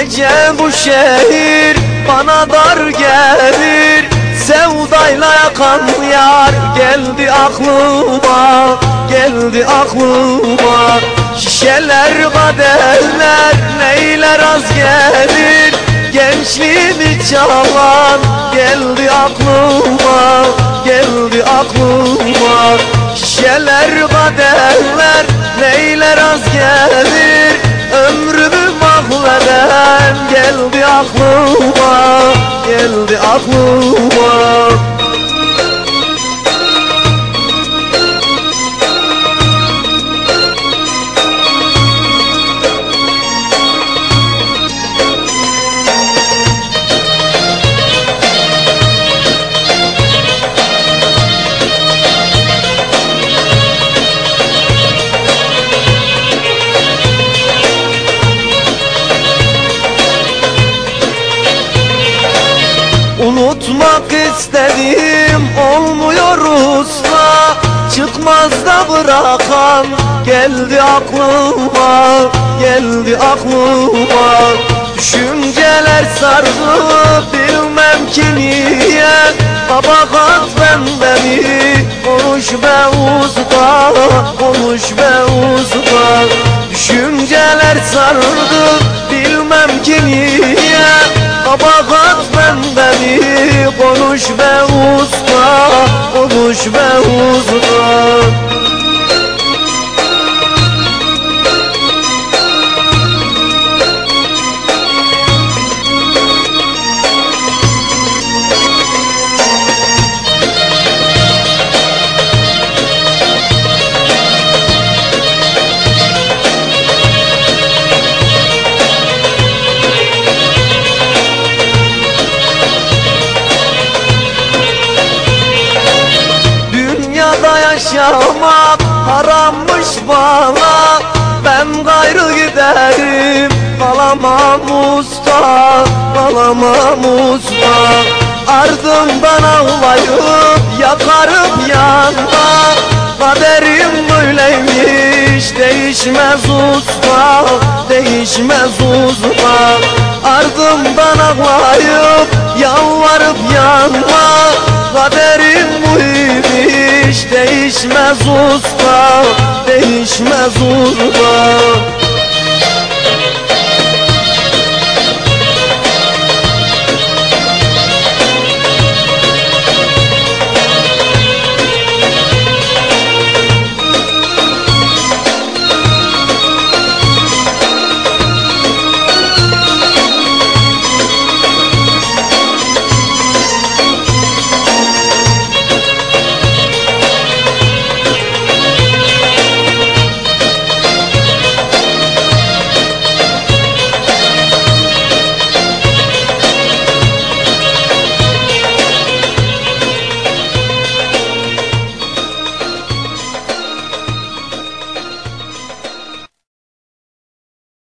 gece bu şehir bana dar gelir. Sevdayla yakan yar geldi aklıma Geldi aklıma. Şişeler kaderler neyler az gelir? Gençliğimi çalan geldi aklıma Geldi aklıma. Şişeler kaderler neyler az gelir mahveden geldi aklıma Geldi Unutmak istedim olmuyor usta. Çıkmaz da bırakan. Geldi aklıma Geldi aklıma. Düşünceler sardı bilmem ki niye. Kabahat bende mi? Konuş be usta Konuş be usta. Düşünceler sardı Konuş be usta Dünyada yaşamak harammış bana. Ben gayrı giderim. Kalamam usta Kalamam usta Ardından ağlayıp yakarım yanma Kaderim böyleymiş değişmez usta Değişmez usta. Ardından ağlayıp yalvarıp yanma değişmez usta Değişmez usta